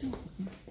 still.